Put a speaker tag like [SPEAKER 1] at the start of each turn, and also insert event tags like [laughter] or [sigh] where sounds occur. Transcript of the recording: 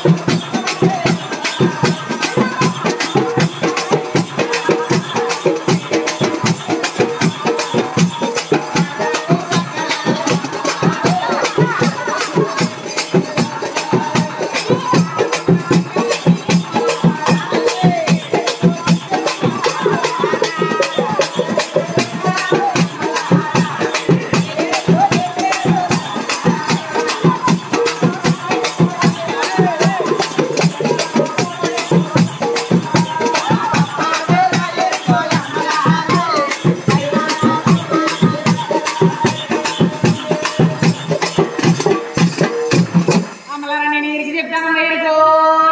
[SPEAKER 1] Thank [laughs] you.
[SPEAKER 2] Allah